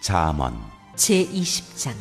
잠언 제20장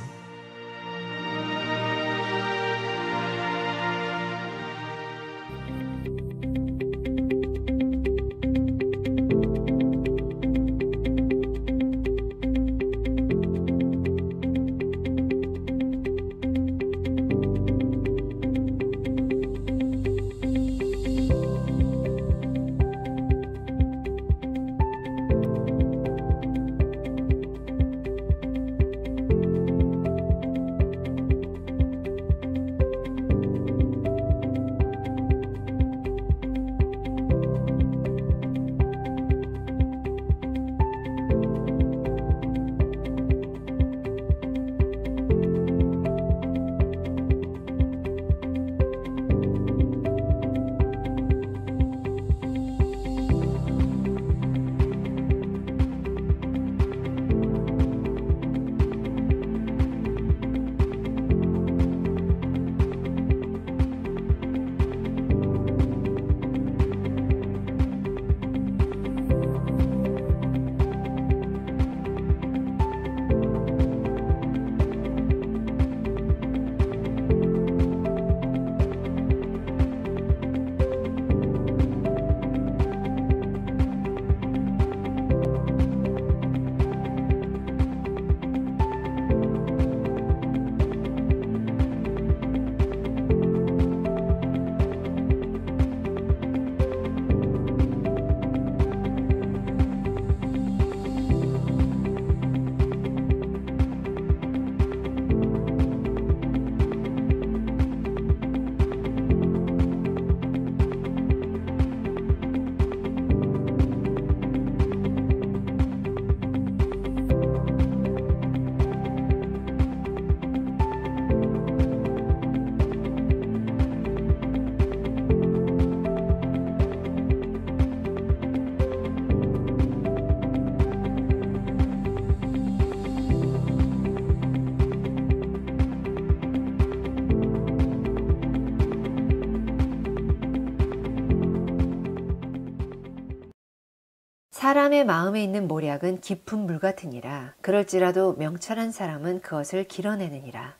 사람의 마음에 있는 모략은 깊은 물 같으니라. 그럴지라도 명철한 사람은 그것을 길어내느니라.